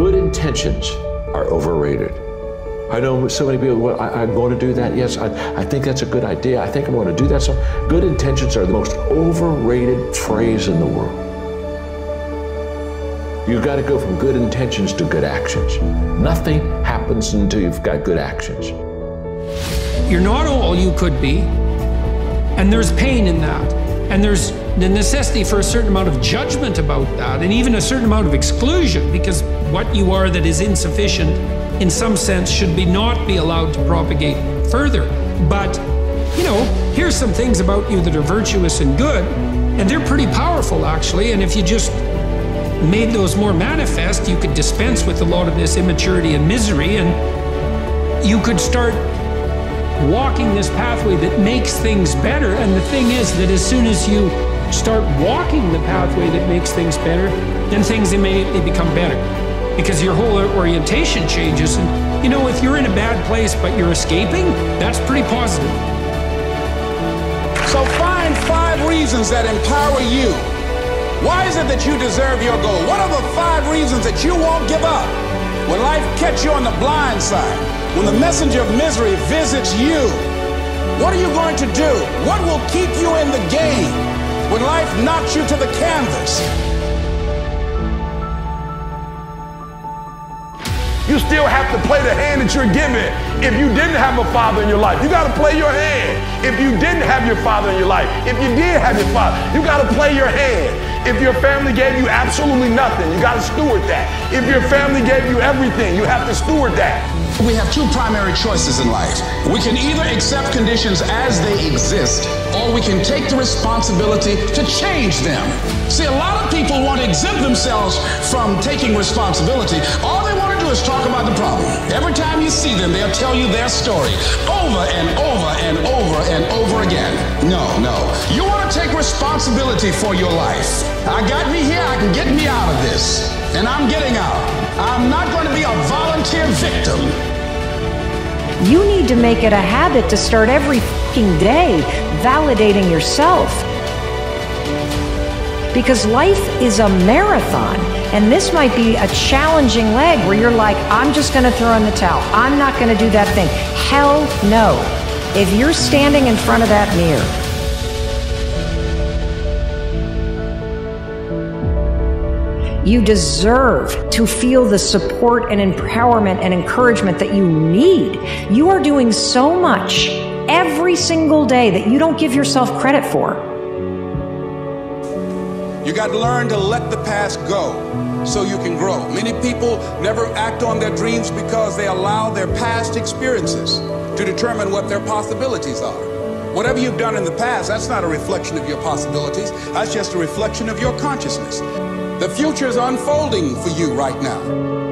Good intentions are overrated. I know so many people, well, I, am going to do that. Yes, I, I think that's a good idea. I think I'm going to do that. So, good intentions are the most overrated phrase in the world. You've got to go from good intentions to good actions. Nothing happens until you've got good actions. You're not all you could be, and there's pain in that. And there's the necessity for a certain amount of judgment about that, and even a certain amount of exclusion, because what you are that is insufficient, in some sense, should be not be allowed to propagate further. But, you know, here's some things about you that are virtuous and good, and they're pretty powerful, actually. And if you just made those more manifest, you could dispense with a lot of this immaturity and misery, and you could start walking this pathway that makes things better. And the thing is that as soon as you start walking the pathway that makes things better, then things immediately become better because your whole orientation changes. And you know, if you're in a bad place but you're escaping, that's pretty positive. So find five reasons that empower you. Why is it that you deserve your goal? What are the five reasons that you won't give up when life catch you on the blind side? When the messenger of misery visits you, what are you going to do? What will keep you in the game when life knocks you to the canvas? You still have to play the hand that you're given. If you didn't have a father in your life, you got to play your hand. If you didn't have your father in your life, if you did have your father, you got to play your hand. If your family gave you absolutely nothing, you got to steward that. If your family gave you everything, you have to steward that. We have two primary choices in life. We can either accept conditions as they exist, or we can take the responsibility to change them. See, a lot of people want to exempt themselves from taking responsibility. All do is talk about the problem. Every time you see them, they'll tell you their story over and over and over and over again. No, no. You want to take responsibility for your life. I got me here, I can get me out of this. And I'm getting out. I'm not going to be a volunteer victim. You need to make it a habit to start every day validating yourself. Because life is a marathon, and this might be a challenging leg where you're like, I'm just going to throw in the towel. I'm not going to do that thing. Hell no. If you're standing in front of that mirror, You deserve to feel the support and empowerment and encouragement that you need. You are doing so much every single day that you don't give yourself credit for. You got to learn to let the past go so you can grow. Many people never act on their dreams because they allow their past experiences to determine what their possibilities are. Whatever you've done in the past, that's not a reflection of your possibilities. That's just a reflection of your consciousness. The future is unfolding for you right now.